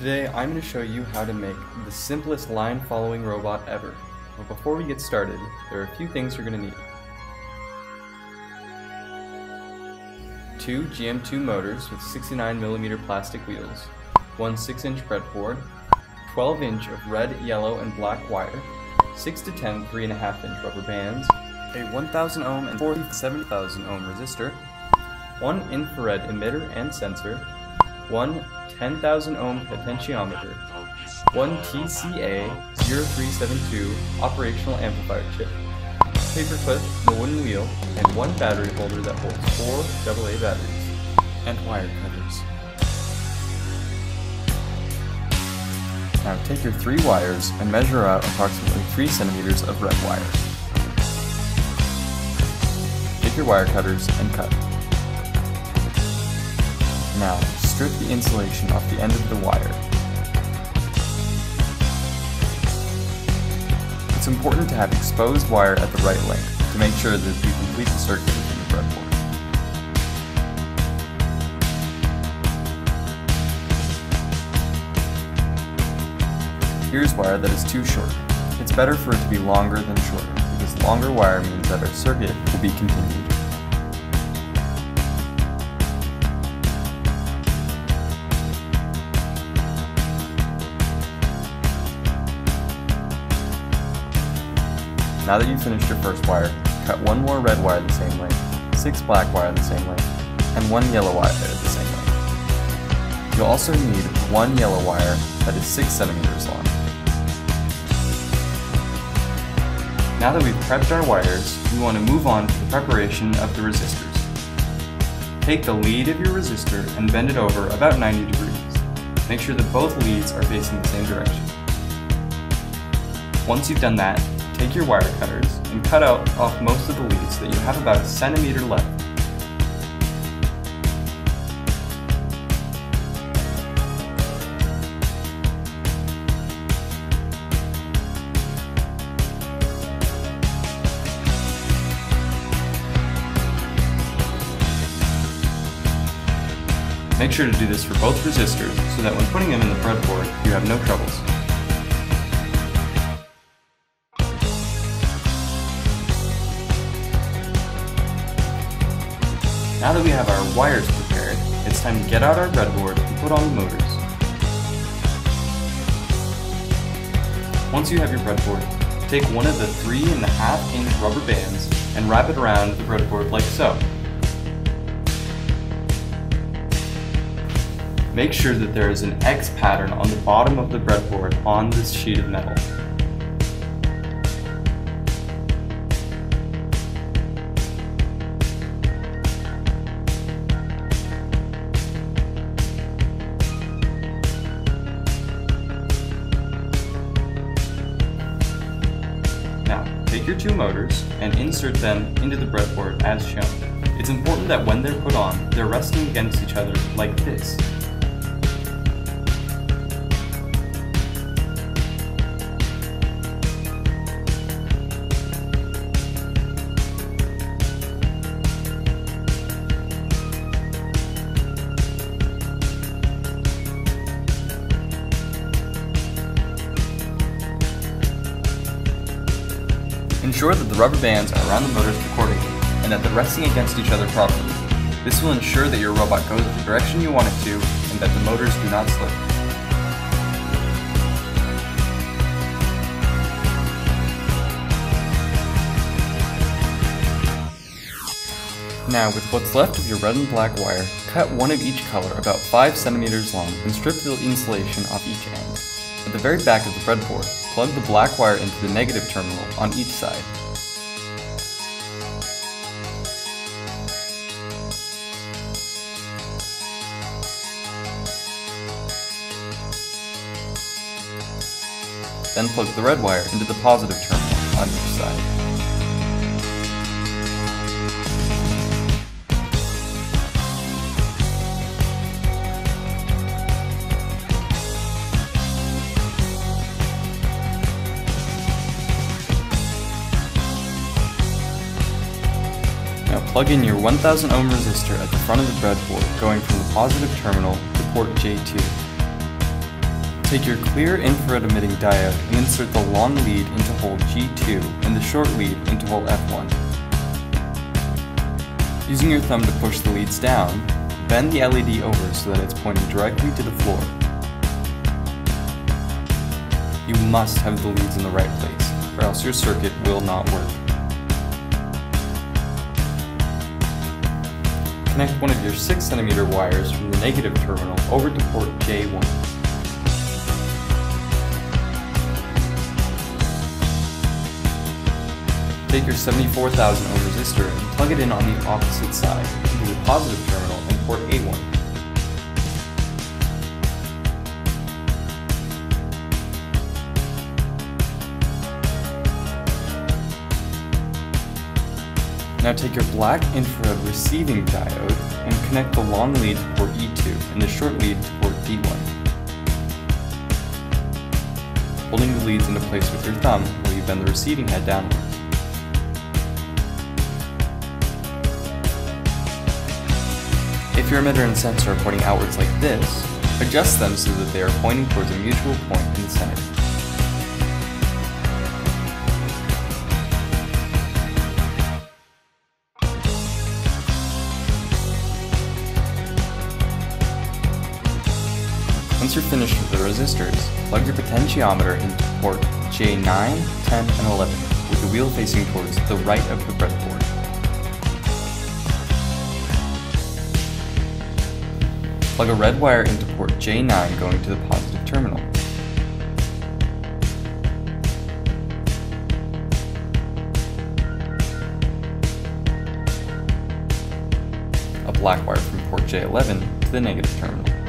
Today I'm going to show you how to make the simplest line following robot ever. But before we get started, there are a few things you're going to need. Two GM2 motors with 69mm plastic wheels, one 6-inch breadboard, 12-inch of red, yellow, and black wire, 6 to 10 3.5-inch rubber bands, a 1000 ohm and 47,000 ohm resistor, one infrared emitter and sensor, one 10,000 ohm potentiometer, one TCA 0372 operational amplifier chip, paper clip, a wooden wheel, and one battery holder that holds four AA batteries, and wire cutters. Now take your three wires and measure out approximately 3 centimeters of red wire. Take your wire cutters and cut. Now, strip the insulation off the end of the wire. It's important to have exposed wire at the right length to make sure that you complete the circuit within the breadboard. Here's wire that is too short. It's better for it to be longer than shorter, because longer wire means that our circuit will be continued. Now that you've finished your first wire, cut one more red wire the same length, six black wire the same length, and one yellow wire the same length. You'll also need one yellow wire that is 6 centimeters long. Now that we've prepped our wires, we want to move on to the preparation of the resistors. Take the lead of your resistor and bend it over about 90 degrees. Make sure that both leads are facing the same direction. Once you've done that, take your wire cutters and cut out off most of the leads so that you have about a centimeter left. Make sure to do this for both resistors so that when putting them in the breadboard, you have no troubles. Now that we have our wires prepared, it's time to get out our breadboard and put on the motors. Once you have your breadboard, take one of the 3.5 inch rubber bands and wrap it around the breadboard like so. Make sure that there is an X pattern on the bottom of the breadboard on this sheet of metal. Your two motors and insert them into the breadboard as shown. It's important that when they're put on, they're resting against each other like this. Ensure that the rubber bands are around the motors accordingly, and that they're resting against each other properly. This will ensure that your robot goes in the direction you want it to, and that the motors do not slip. Now, with what's left of your red and black wire, cut one of each color about 5 centimeters long and strip the insulation off each end. At the very back of the breadboard, plug the black wire into the negative terminal on each side. Then plug the red wire into the positive terminal on each side. Plug in your 1000 ohm resistor at the front of the breadboard going from the positive terminal to port J2. Take your clear infrared emitting diode and insert the long lead into hole G2 and the short lead into hole F1. Using your thumb to push the leads down, bend the LED over so that it's pointing directly to the floor. You must have the leads in the right place, or else your circuit will not work. Connect one of your 6cm wires from the negative terminal over to port J1. Take your 74,000 ohm resistor and plug it in on the opposite side, into the positive terminal and port A1. Now take your black infrared receiving diode and connect the long lead to port E2 and the short lead to port D1. Holding the leads into place with your thumb while you bend the receiving head downwards. If your emitter and sensor are pointing outwards like this, adjust them so that they are pointing towards a mutual point in the center. Once you're finished with the resistors, plug your potentiometer into port J9, 10, and 11 with the wheel facing towards the right of the breadboard. Plug a red wire into port J9 going to the positive terminal. A black wire from port J11 to the negative terminal.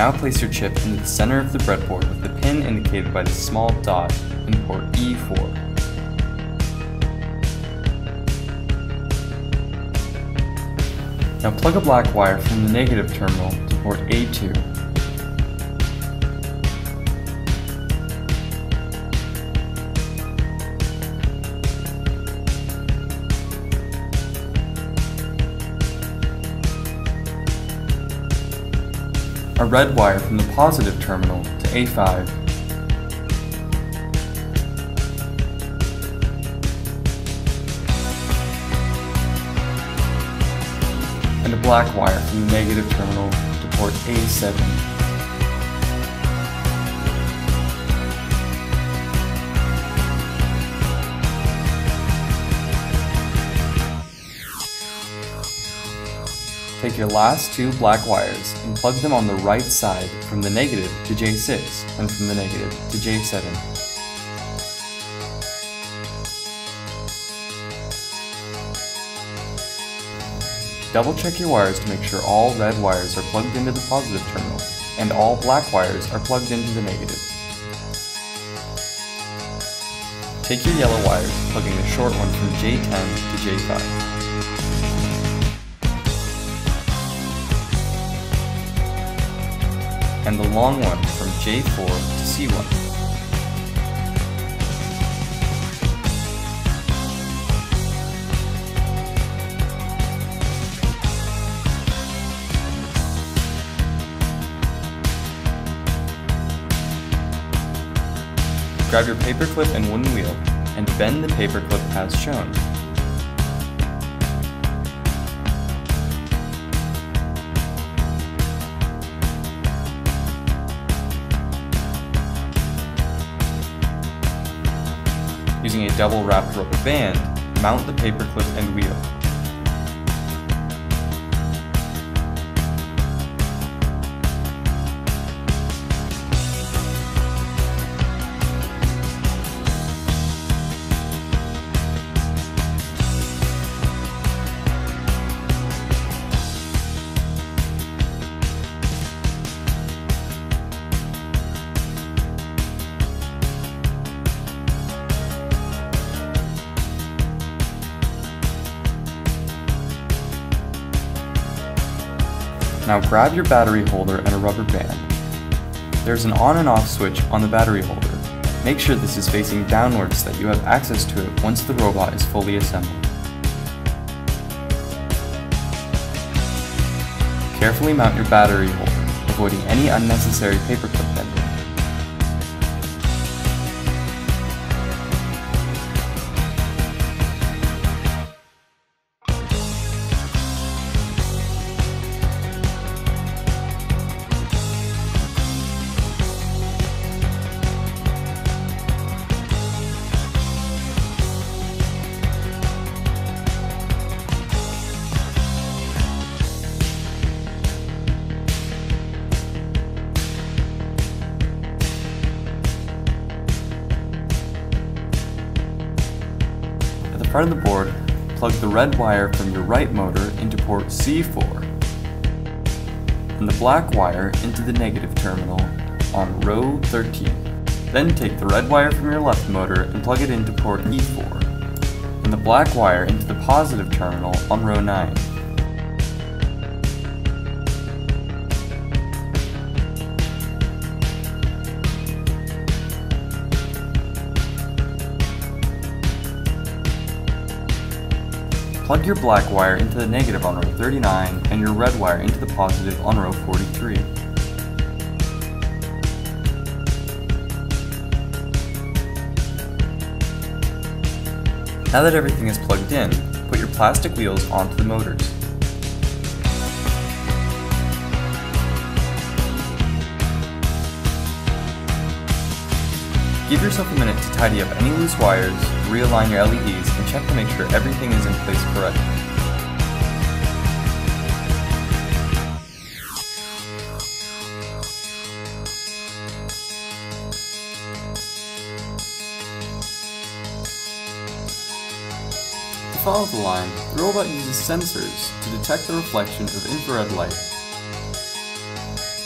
Now place your chip into the center of the breadboard with the pin indicated by the small dot in port E4. Now plug a black wire from the negative terminal to port A2. A red wire from the positive terminal to A5 and a black wire from the negative terminal to port A7. Take your last two black wires and plug them on the right side from the negative to J6 and from the negative to J7. Double check your wires to make sure all red wires are plugged into the positive terminal and all black wires are plugged into the negative. Take your yellow wires, plugging the short one from J10 to J5. And the long one from J4 to C1. Grab your paperclip and wooden wheel, and bend the paperclip as shown. Using a double wrapped rubber band, mount the paperclip and wheel. Now grab your battery holder and a rubber band. There's an on and off switch on the battery holder. Make sure this is facing downwards so that you have access to it once the robot is fully assembled. Carefully mount your battery holder, avoiding any unnecessary paperclip bending. Front of the board, plug the red wire from your right motor into port C4 and the black wire into the negative terminal on row 13. Then take the red wire from your left motor and plug it into port E4 and the black wire into the positive terminal on row 9. Plug your black wire into the negative on row 39 and your red wire into the positive on row 43. Now that everything is plugged in, put your plastic wheels onto the motors. Give yourself a minute to tidy up any loose wires, realign your LEDs, and check to make sure everything is in place correctly. To follow the line, the robot uses sensors to detect the reflection of infrared light.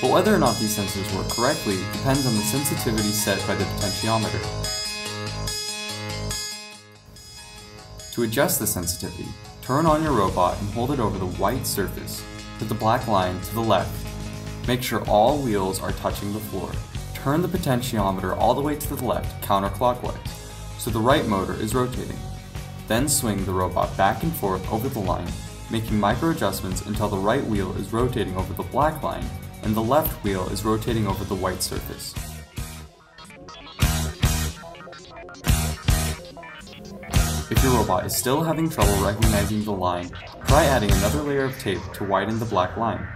But whether or not these sensors work correctly depends on the sensitivity set by the potentiometer. To adjust the sensitivity, turn on your robot and hold it over the white surface with the black line to the left. Make sure all wheels are touching the floor. Turn the potentiometer all the way to the left counterclockwise, so the right motor is rotating. Then swing the robot back and forth over the line, making micro adjustments until the right wheel is rotating over the black line and the left wheel is rotating over the white surface. If your robot is still having trouble recognizing the line, try adding another layer of tape to widen the black line.